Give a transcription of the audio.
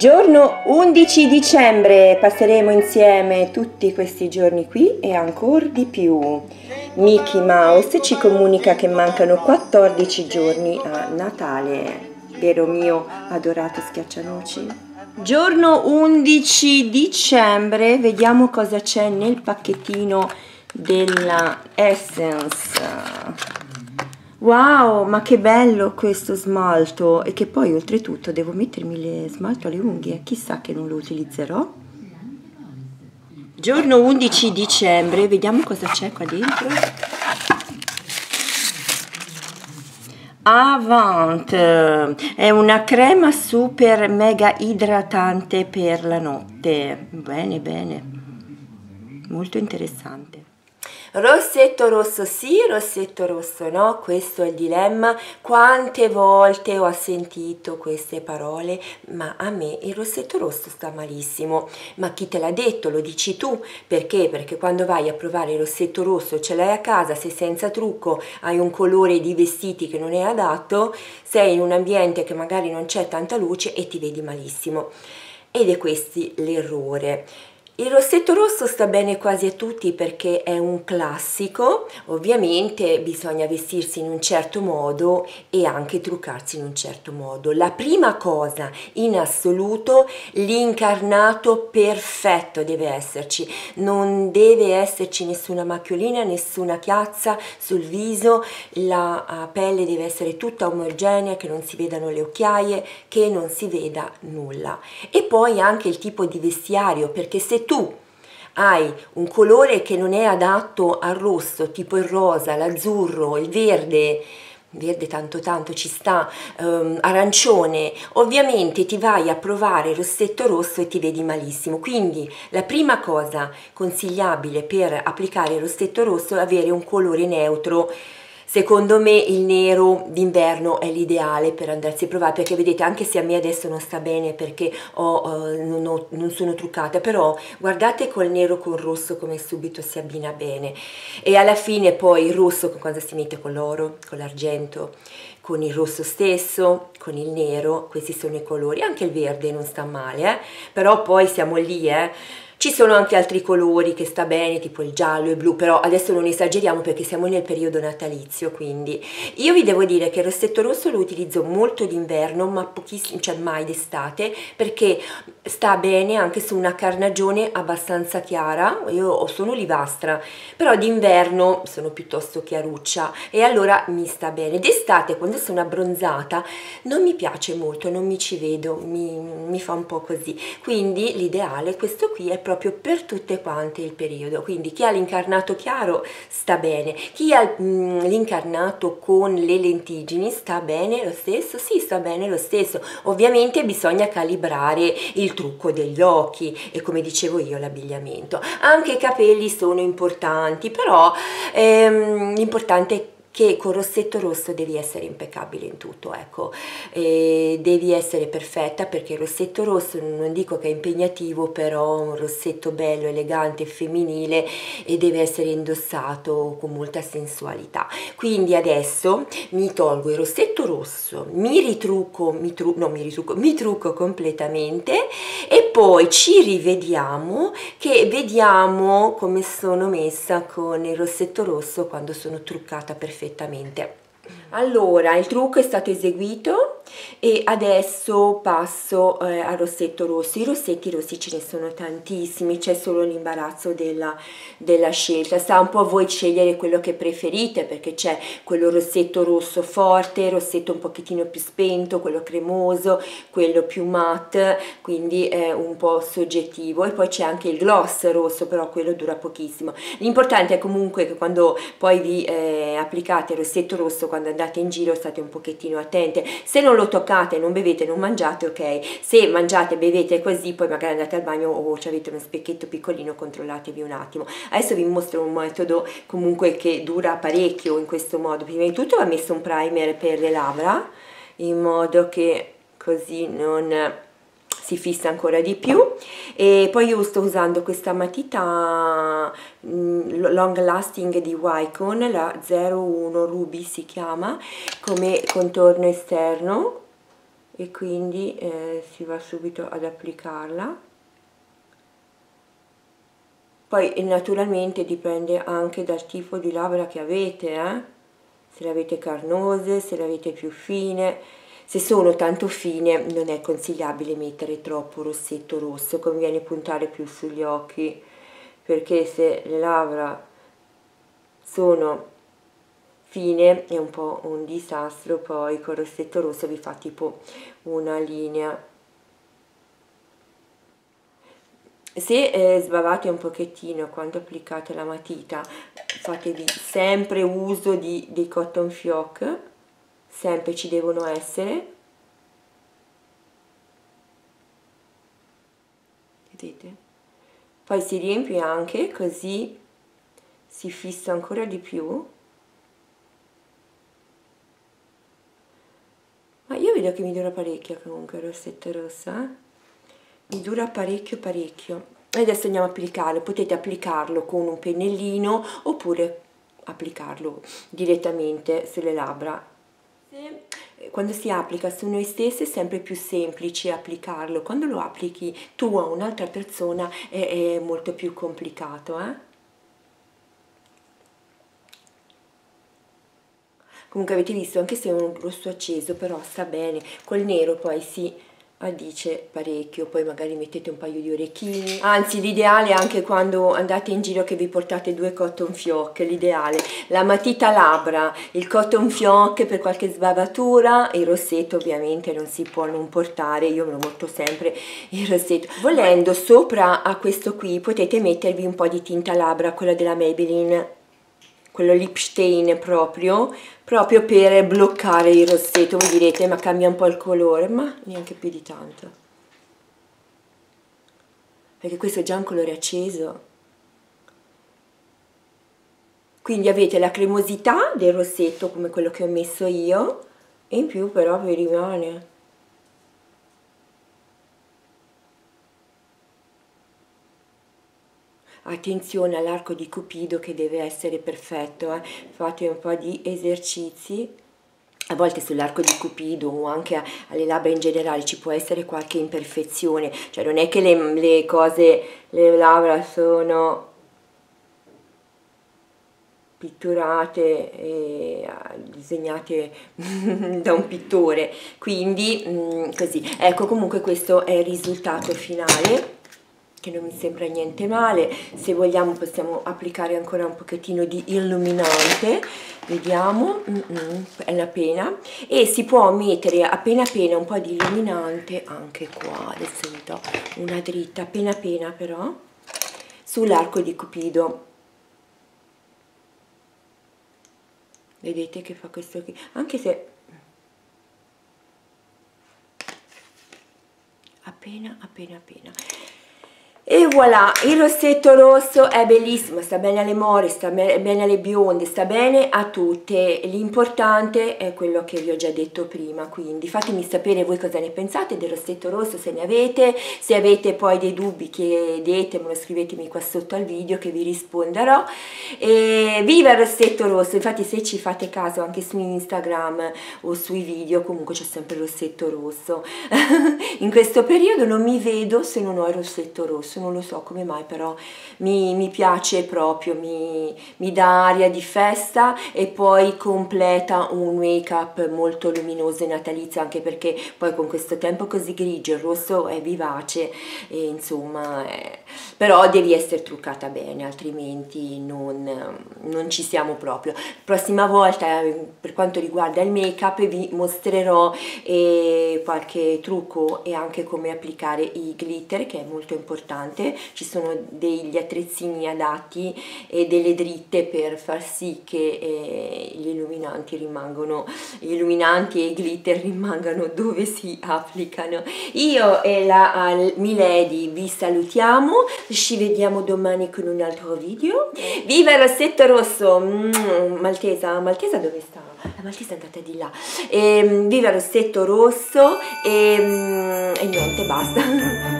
Giorno 11 dicembre, passeremo insieme tutti questi giorni qui e ancora di più. Mickey Mouse ci comunica che mancano 14 giorni a Natale, vero mio adorato schiaccianoci? Giorno 11 dicembre, vediamo cosa c'è nel pacchettino della Essence. Wow, ma che bello questo smalto e che poi oltretutto devo mettermi le smalto alle unghie, chissà che non lo utilizzerò. Giorno 11 dicembre, vediamo cosa c'è qua dentro. Avant è una crema super mega idratante per la notte. Bene, bene, molto interessante. Rossetto rosso sì, rossetto rosso no, questo è il dilemma. Quante volte ho sentito queste parole, ma a me il rossetto rosso sta malissimo. Ma chi te l'ha detto? Lo dici tu. Perché? Perché quando vai a provare il rossetto rosso, ce l'hai a casa, sei senza trucco, hai un colore di vestiti che non è adatto, sei in un ambiente che magari non c'è tanta luce e ti vedi malissimo. Ed è questo l'errore. Il rossetto rosso sta bene quasi a tutti perché è un classico, ovviamente bisogna vestirsi in un certo modo e anche truccarsi in un certo modo. La prima cosa in assoluto, l'incarnato perfetto deve esserci, non deve esserci nessuna macchiolina, nessuna chiazza sul viso, la pelle deve essere tutta omogenea, che non si vedano le occhiaie, che non si veda nulla. E poi anche il tipo di vestiario, perché se tu. Hai un colore che non è adatto al rosso, tipo il rosa, l'azzurro, il verde, verde tanto tanto ci sta, um, arancione, ovviamente ti vai a provare il rossetto rosso e ti vedi malissimo. Quindi la prima cosa consigliabile per applicare il rossetto rosso è avere un colore neutro Secondo me il nero d'inverno è l'ideale per andarsi a provare perché vedete anche se a me adesso non sta bene perché ho, uh, non, ho, non, sono truccata però guardate col nero con il rosso come subito si abbina bene e alla fine poi il rosso cosa si mette con l'oro, con l'argento con il rosso stesso, con il nero, questi sono i colori, anche il verde non sta male, eh? però poi siamo lì, eh? Ci sono anche altri colori che sta bene, tipo il giallo e blu, però adesso non esageriamo perché siamo nel periodo natalizio, quindi. Io vi devo dire che il rossetto rosso lo utilizzo molto d'inverno, ma pochissimo, cioè mai d'estate, perché sta bene anche su una carnagione abbastanza chiara, io sono olivastra, però d'inverno sono piuttosto chiaruccia e allora mi sta bene. D'estate quando sono abbronzata non mi piace molto, non mi ci vedo, mi, mi fa un po' così, quindi l'ideale questo qui è proprio proprio per tutte quante il periodo. Quindi chi ha l'incarnato chiaro sta bene chi ha l'incarnato con le lentiggini sta bene lo stesso? Sì sta bene lo stesso. Ovviamente bisogna calibrare il trucco degli occhi e come dicevo io l'abbigliamento. Anche i capelli sono importanti però ehm, l'importante è che con rossetto rosso devi essere impeccabile in tutto, ecco, e devi essere perfetta perché il rossetto rosso non dico che è impegnativo, però un rossetto bello, elegante, femminile e deve essere indossato con molta sensualità. Quindi adesso mi tolgo il rossetto rosso, mi ritrucco, mi tru no mi ritrucco, mi trucco completamente e poi ci rivediamo che vediamo come sono messa con il rossetto rosso quando sono truccata perfettamente. Allora, il trucco è stato eseguito e adesso passo eh, al rossetto rosso i rossetti rossi ce ne sono tantissimi c'è solo l'imbarazzo della, della, scelta. Sta un po' a voi scegliere quello che preferite perché c'è quello rossetto rosso forte rossetto un pochettino più spento quello cremoso quello più matte quindi è un po' soggettivo. E poi c'è anche il gloss rosso però quello dura pochissimo. L'importante è comunque che quando poi vi eh, applicate il rossetto rosso quando andate in giro state un pochettino attente. Se non lo toccate, non bevete, non mangiate, ok? Se mangiate, bevete così, poi magari andate al bagno o avete uno specchietto piccolino, controllatevi un attimo. Adesso vi mostro un metodo comunque che dura parecchio in questo modo. Prima di tutto ho messo un primer per le labbra, in modo che così non si fissa ancora di più. E poi io sto usando questa matita mm, long lasting di Wycon la 01 Ruby si chiama come contorno esterno. E quindi eh, si va subito ad applicarla. Poi naturalmente dipende anche dal tipo di labbra che avete eh? se le avete carnose, se le avete più fine se sono tanto fine non è consigliabile mettere troppo rossetto rosso conviene puntare più sugli occhi perché se le labbra sono fine è un po' un disastro poi col rossetto rosso vi fa tipo una linea. Se eh, sbavate un pochettino quando applicate la matita fatevi sempre uso di, dei cotton fioc sempre ci devono essere. Vedete? Poi si riempie anche così si fissa ancora di più. Ma io vedo che mi dura parecchio comunque il rossetto rossa eh? mi dura parecchio parecchio. E adesso andiamo a applicarlo. Potete applicarlo con un pennellino oppure applicarlo direttamente sulle labbra quando si applica su noi stessi è sempre più semplice applicarlo quando lo applichi tu a un'altra persona è, è, molto più complicato eh? comunque avete visto anche se è un rosso acceso però sta bene col nero poi si addice parecchio poi magari mettete un paio di orecchini. Anzi l'ideale anche quando andate in giro che vi portate due cotton fioc l'ideale. La matita labbra il cotton fioc per qualche sbavatura il rossetto ovviamente non si può non portare io me lo porto sempre il rossetto. Volendo sopra a questo qui potete mettervi un po' di tinta labbra quella della Maybelline quello lip stain proprio, proprio per bloccare il rossetto, voi direte ma cambia un po' il colore, ma neanche più di tanto. Perché questo è già un colore acceso. Quindi avete la cremosità del rossetto come quello che ho messo io e in più però vi rimane attenzione all'arco di Cupido che deve essere perfetto, eh? fate un po' di esercizi. A volte sull'arco di Cupido o anche alle labbra in generale ci può essere qualche imperfezione, cioè non è che le, le cose, le labbra sono pitturate e ah, disegnate da un pittore, quindi mm, così, ecco comunque questo è il risultato finale che non mi sembra niente male. Se vogliamo possiamo applicare ancora un pochettino di illuminante. Vediamo. Mm -mm, è la pena. E si può mettere appena appena un po' di illuminante anche qua. Adesso vi do una dritta. Appena appena però sull'arco di cupido. Vedete che fa questo qui. Anche se appena appena appena e voilà, il rossetto rosso è bellissimo, sta bene alle more, sta bene alle bionde, sta bene a tutte. L'importante è quello che vi ho già detto prima, quindi fatemi sapere voi cosa ne pensate del rossetto rosso, se ne avete. Se avete poi dei dubbi chiedetemelo, scrivetemi qua sotto al video che vi risponderò. E viva il rossetto rosso, infatti se ci fate caso anche su Instagram o sui video comunque c'è sempre il rossetto rosso. In questo periodo non mi vedo se non ho il rossetto rosso non lo so come mai però mi, mi piace proprio, mi, mi, dà aria di festa e poi completa un make up molto luminoso e natalizio anche perché poi con questo tempo così grigio il rosso è vivace e insomma è... però devi essere truccata bene altrimenti non, non ci siamo proprio. Prossima volta per quanto riguarda il make up vi mostrerò eh, qualche trucco e anche come applicare i glitter che è molto importante importante, ci sono degli attrezzini adatti e delle dritte per far sì che eh, gli illuminanti rimangano, gli illuminanti e i glitter rimangano dove si applicano. Io e la uh, Milady vi salutiamo, ci vediamo domani con un altro video. Viva il rossetto rosso! Mm, Maltesa, Maltesa dove sta? La Maltesa è andata di là. E, ehm, viva il rossetto rosso e, mm, e niente, basta.